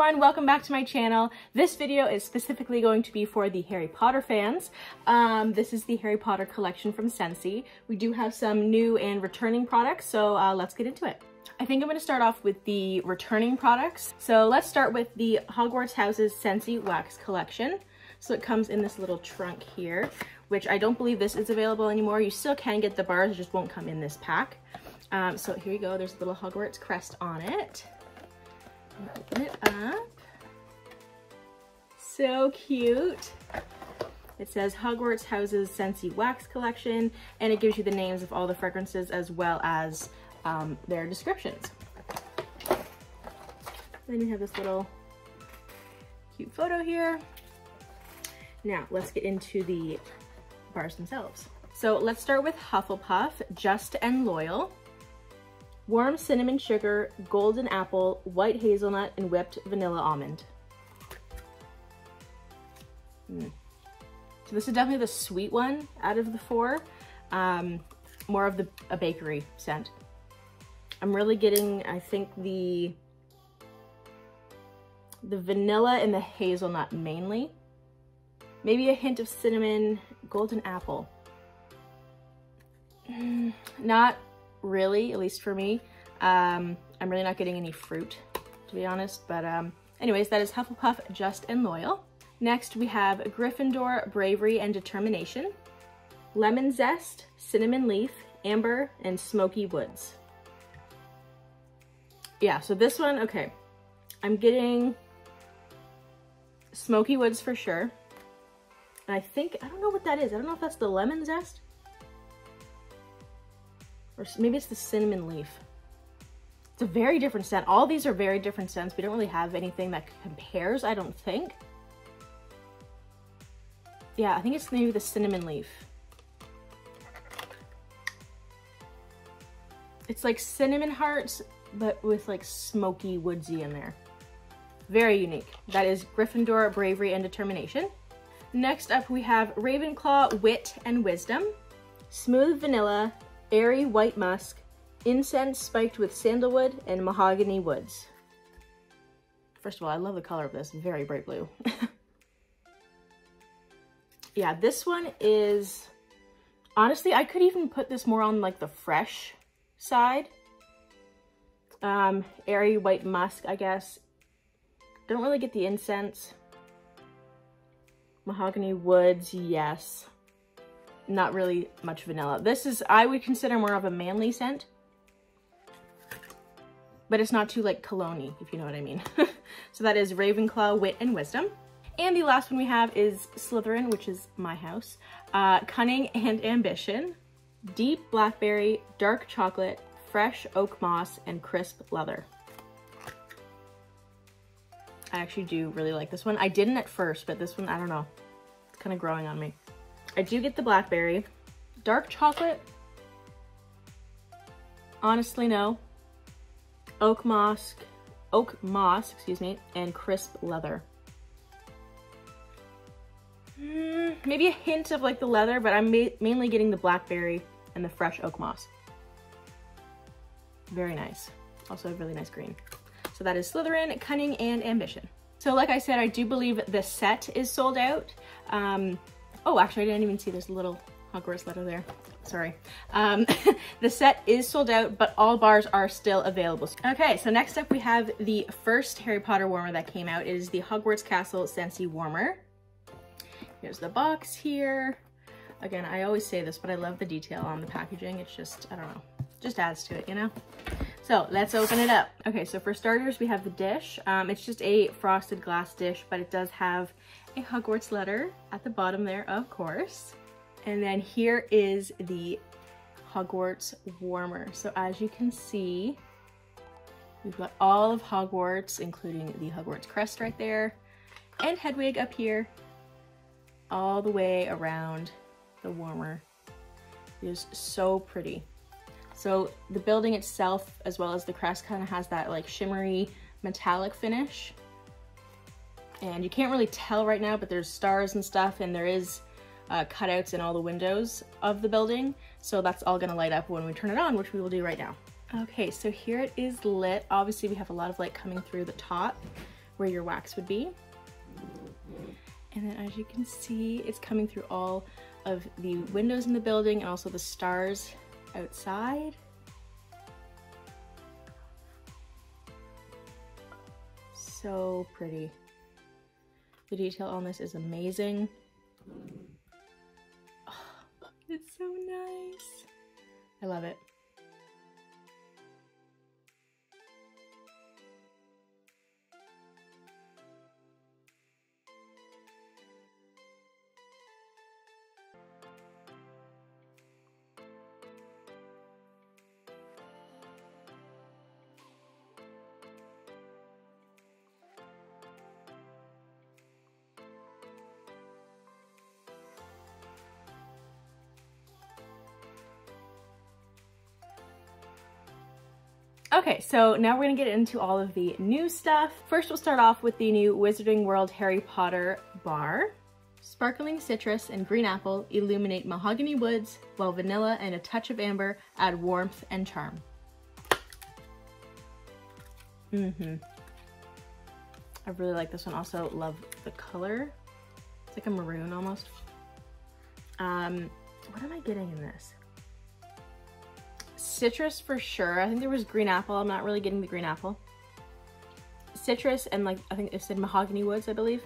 everyone, welcome back to my channel. This video is specifically going to be for the Harry Potter fans. Um, this is the Harry Potter collection from Scentsy. We do have some new and returning products, so uh, let's get into it. I think I'm going to start off with the returning products. So let's start with the Hogwarts Houses Scentsy Wax Collection. So it comes in this little trunk here, which I don't believe this is available anymore. You still can get the bars, just won't come in this pack. Um, so here you go, there's a little Hogwarts crest on it. Open it up. So cute. It says Hogwarts Houses Scentsy Wax Collection, and it gives you the names of all the fragrances as well as um, their descriptions. Then you have this little cute photo here. Now let's get into the bars themselves. So let's start with Hufflepuff, Just and Loyal warm cinnamon sugar, golden apple, white hazelnut, and whipped vanilla almond. Mm. So this is definitely the sweet one out of the four. Um, more of the a bakery scent. I'm really getting, I think, the the vanilla and the hazelnut mainly. Maybe a hint of cinnamon, golden apple. Mm, not really, at least for me. Um, I'm really not getting any fruit, to be honest. But um, anyways, that is Hufflepuff Just and Loyal. Next, we have Gryffindor Bravery and Determination, Lemon Zest, Cinnamon Leaf, Amber, and Smoky Woods. Yeah, so this one, okay. I'm getting Smoky Woods for sure. And I think, I don't know what that is. I don't know if that's the lemon zest. Or maybe it's the cinnamon leaf. It's a very different scent. All these are very different scents. We don't really have anything that compares, I don't think. Yeah, I think it's maybe the cinnamon leaf. It's like cinnamon hearts, but with like smoky woodsy in there. Very unique. That is Gryffindor Bravery and Determination. Next up we have Ravenclaw Wit and Wisdom, Smooth Vanilla, airy white musk, incense spiked with sandalwood and mahogany woods. First of all, I love the color of this, very bright blue. yeah, this one is, honestly, I could even put this more on like the fresh side. Um, airy white musk, I guess. Don't really get the incense. Mahogany woods, yes not really much vanilla. This is, I would consider more of a manly scent, but it's not too like cologne if you know what I mean. so that is Ravenclaw, Wit, and Wisdom. And the last one we have is Slytherin, which is my house. Uh, Cunning and Ambition, Deep Blackberry, Dark Chocolate, Fresh Oak Moss, and Crisp Leather. I actually do really like this one. I didn't at first, but this one, I don't know. It's kind of growing on me. I do get the blackberry. Dark chocolate? Honestly, no. Oak moss, oak moss, excuse me, and crisp leather. Mm, maybe a hint of like the leather, but I'm ma mainly getting the blackberry and the fresh oak moss. Very nice. Also a really nice green. So that is Slytherin, Cunning, and Ambition. So like I said, I do believe the set is sold out. Um, Oh, actually, I didn't even see this little Hogwarts letter there. Sorry. Um, the set is sold out, but all bars are still available. Okay, so next up we have the first Harry Potter warmer that came out. It is the Hogwarts Castle Scentsy Warmer. Here's the box here. Again, I always say this, but I love the detail on the packaging. It's just, I don't know, just adds to it, you know? So let's open it up. Okay, so for starters, we have the dish. Um, it's just a frosted glass dish, but it does have a Hogwarts letter at the bottom there, of course. And then here is the Hogwarts warmer. So as you can see, we've got all of Hogwarts, including the Hogwarts crest right there, and Hedwig up here, all the way around the warmer. It is so pretty. So the building itself, as well as the crest, kind of has that like shimmery metallic finish and you can't really tell right now, but there's stars and stuff, and there is uh, cutouts in all the windows of the building. So that's all gonna light up when we turn it on, which we will do right now. Okay, so here it is lit. Obviously we have a lot of light coming through the top, where your wax would be. And then as you can see, it's coming through all of the windows in the building and also the stars outside. So pretty. The detail on this is amazing. Oh, it's so nice. I love it. Okay, so now we're gonna get into all of the new stuff. First, we'll start off with the new Wizarding World Harry Potter bar. Sparkling citrus and green apple illuminate mahogany woods, while vanilla and a touch of amber add warmth and charm. Mm-hmm. I really like this one. Also love the color. It's like a maroon almost. Um, what am I getting in this? Citrus for sure. I think there was green apple. I'm not really getting the green apple. Citrus and like, I think it said mahogany woods, I believe.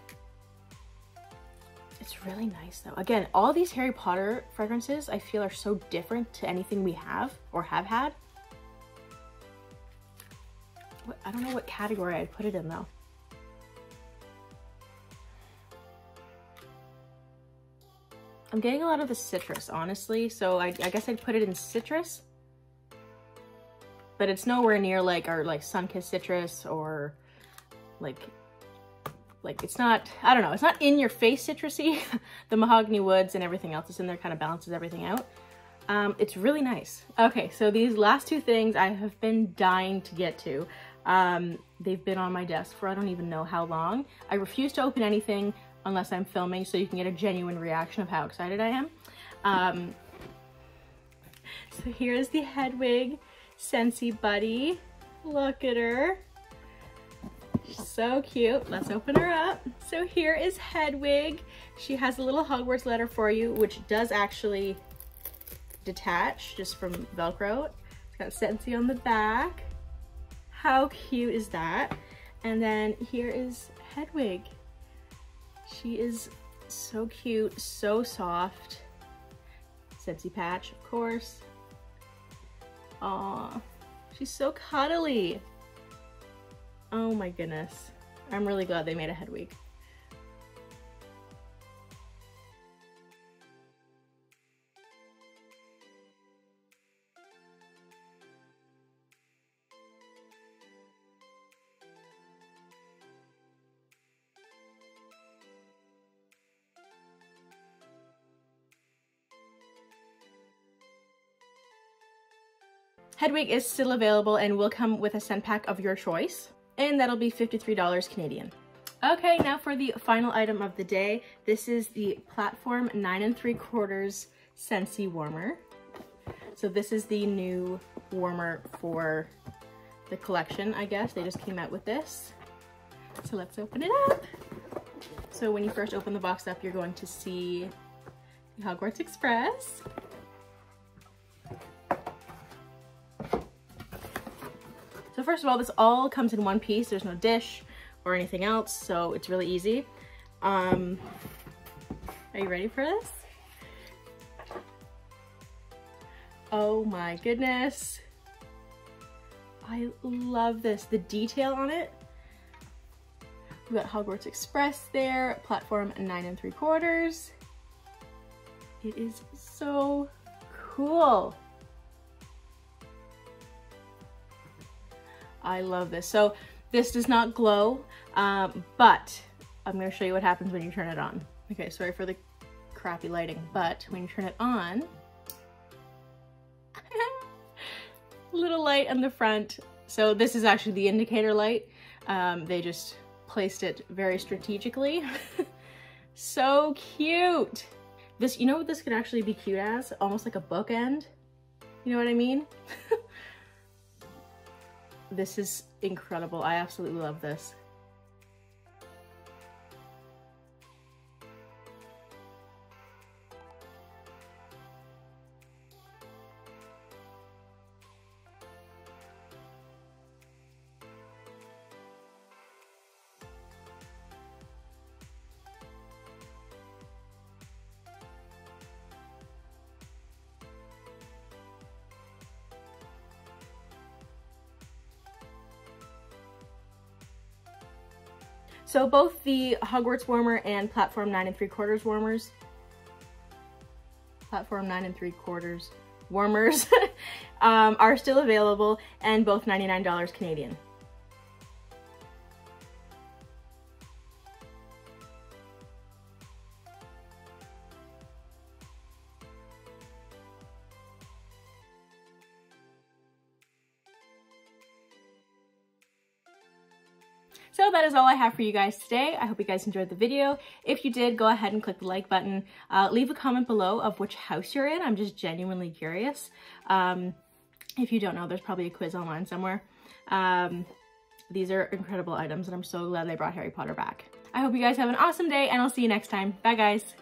It's really nice though. Again, all these Harry Potter fragrances I feel are so different to anything we have or have had. What, I don't know what category I'd put it in though. I'm getting a lot of the citrus, honestly, so I, I guess I'd put it in citrus but it's nowhere near like our like sun-kissed citrus or like like it's not i don't know it's not in your face citrusy. The mahogany woods and everything else is in there kind of balances everything out. Um, it's really nice. Okay so these last two things i have been dying to get to. Um, they've been on my desk for i don't even know how long. I refuse to open anything unless i'm filming so you can get a genuine reaction of how excited i am. Um, so here's the Hedwig Scentsy Buddy. Look at her. So cute. Let's open her up. So here is Hedwig. She has a little Hogwarts letter for you, which does actually detach just from Velcro. It's got Scentsy on the back. How cute is that? And then here is Hedwig. She is so cute, so soft. Scentsy patch, of course. Aw, she's so cuddly. Oh my goodness. I'm really glad they made a head Hedwig. Hedwig is still available and will come with a scent pack of your choice. And that'll be $53 Canadian. Okay, now for the final item of the day. This is the Platform 9 and 3 quarters Scentsy Warmer. So this is the new warmer for the collection, I guess. They just came out with this. So let's open it up. So when you first open the box up, you're going to see Hogwarts Express. So first of all, this all comes in one piece. There's no dish or anything else, so it's really easy. Um, are you ready for this? Oh my goodness. I love this. The detail on it. We got Hogwarts Express there, platform nine and three quarters. It is so cool. I love this. So this does not glow, um, but I'm gonna show you what happens when you turn it on. Okay, sorry for the crappy lighting, but when you turn it on, little light on the front. So this is actually the indicator light. Um, they just placed it very strategically. so cute. This, you know what this could actually be cute as? Almost like a bookend. You know what I mean? This is incredible. I absolutely love this. So both the Hogwarts warmer and platform nine and three quarters warmers, platform nine and three quarters warmers um, are still available and both $99 Canadian. So that is all I have for you guys today. I hope you guys enjoyed the video. If you did, go ahead and click the like button. Uh, leave a comment below of which house you're in. I'm just genuinely curious. Um, if you don't know, there's probably a quiz online somewhere. Um, these are incredible items and I'm so glad they brought Harry Potter back. I hope you guys have an awesome day and I'll see you next time. Bye guys.